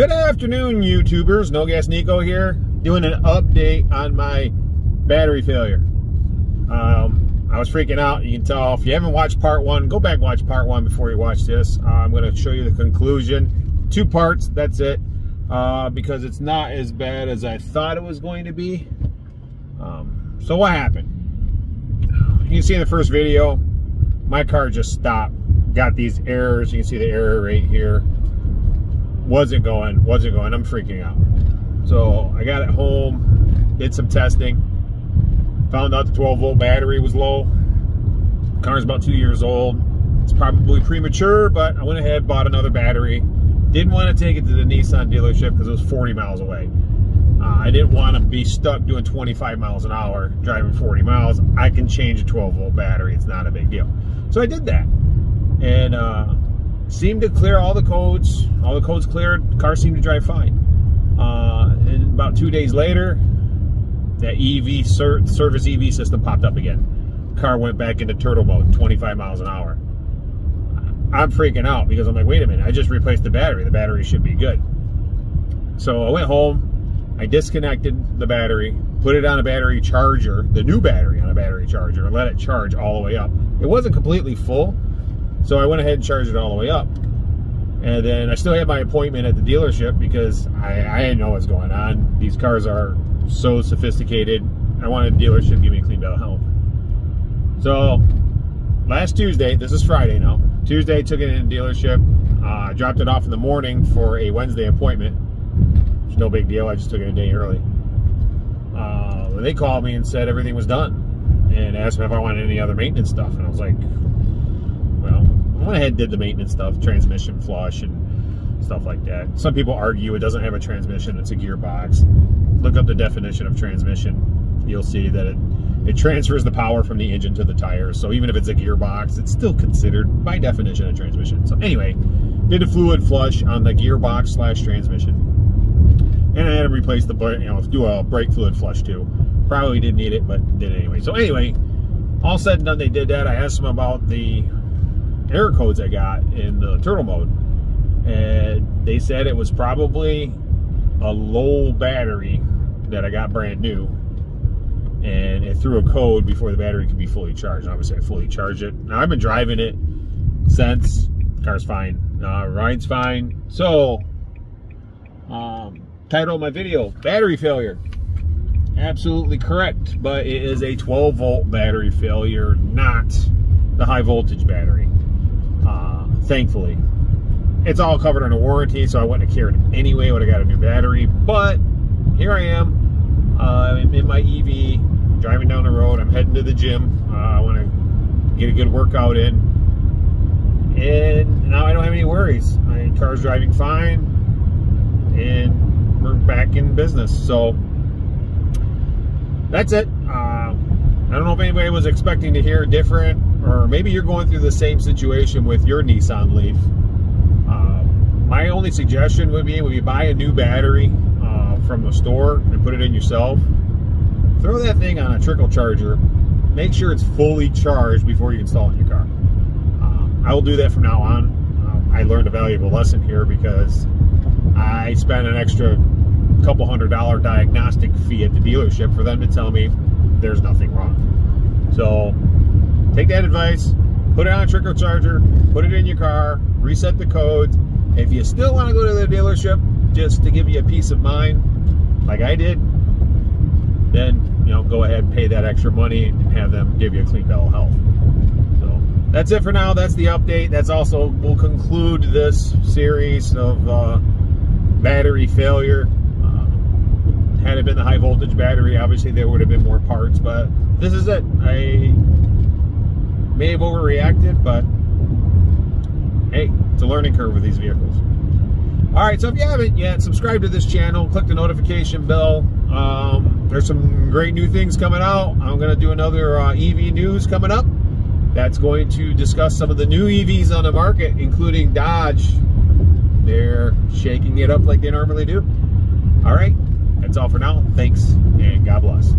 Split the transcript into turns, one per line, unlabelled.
Good afternoon, YouTubers. No Gas Niko here, doing an update on my battery failure. Um, I was freaking out. You can tell if you haven't watched part one, go back watch part one before you watch this. Uh, I'm going to show you the conclusion. Two parts, that's it. Uh, because it's not as bad as I thought it was going to be. Um, so what happened? You can see in the first video, my car just stopped. Got these errors. You can see the error right here wasn't going, wasn't going. I'm freaking out. So I got it home, did some testing, found out the 12 volt battery was low. Car's about two years old. It's probably premature, but I went ahead, bought another battery. Didn't want to take it to the Nissan dealership because it was 40 miles away. Uh, I didn't want to be stuck doing 25 miles an hour, driving 40 miles. I can change a 12 volt battery. It's not a big deal. So I did that. And uh, seemed to clear all the codes. All the codes cleared. The car seemed to drive fine. Uh, and about two days later, that EV ser service EV system popped up again. Car went back into turtle mode, 25 miles an hour. I'm freaking out because I'm like, wait a minute, I just replaced the battery. The battery should be good. So I went home, I disconnected the battery, put it on a battery charger, the new battery on a battery charger, and let it charge all the way up. It wasn't completely full, so I went ahead and charged it all the way up. And then I still had my appointment at the dealership because I, I didn't know what's going on. These cars are so sophisticated. I wanted the dealership to give me a clean bill of health. So last Tuesday, this is Friday now. Tuesday, took it in the dealership. Uh, dropped it off in the morning for a Wednesday appointment. It's no big deal. I just took it a day early. Uh, they called me and said everything was done and asked me if I wanted any other maintenance stuff. And I was like, I went ahead and did the maintenance stuff, transmission flush and stuff like that. Some people argue it doesn't have a transmission, it's a gearbox. Look up the definition of transmission. You'll see that it, it transfers the power from the engine to the tires. So even if it's a gearbox, it's still considered by definition a transmission. So anyway, did a fluid flush on the gearbox slash transmission. And I had to replace the, you know, do a brake fluid flush too. Probably didn't need it, but did anyway. So anyway, all said and done, they did that. I asked them about the error codes I got in the turtle mode. And they said it was probably a low battery that I got brand new. And it threw a code before the battery could be fully charged. And obviously I fully charged it. Now I've been driving it since. Car's fine. Uh, ride's fine. So, um, title of my video, battery failure. Absolutely correct, but it is a 12 volt battery failure, not the high voltage battery thankfully. It's all covered under warranty, so I wouldn't have cared anyway would have got a new battery. But here I am uh, in my EV, driving down the road. I'm heading to the gym. Uh, I want to get a good workout in. And now I don't have any worries. My car's driving fine, and we're back in business. So that's it. Uh, I don't know if anybody was expecting to hear different or maybe you're going through the same situation with your Nissan Leaf. Uh, my only suggestion would be when you buy a new battery uh, from the store and put it in yourself, throw that thing on a trickle charger. Make sure it's fully charged before you install it in your car. Uh, I will do that from now on. Uh, I learned a valuable lesson here because I spent an extra couple hundred dollar diagnostic fee at the dealership for them to tell me there's nothing wrong. So take that advice, put it on a trickle charger, put it in your car, reset the codes. If you still want to go to the dealership just to give you a peace of mind, like I did, then you know go ahead and pay that extra money and have them give you a clean bill of health. So that's it for now. That's the update. That's also will conclude this series of uh, battery failure. Uh, had it been the high voltage battery, obviously there would have been more parts, but this is it. I may have overreacted, but hey, it's a learning curve with these vehicles. All right, so if you haven't yet, subscribe to this channel, click the notification bell. Um, there's some great new things coming out. I'm going to do another uh, EV news coming up. That's going to discuss some of the new EVs on the market, including Dodge. They're shaking it up like they normally do. All right, that's all for now. Thanks, and God bless.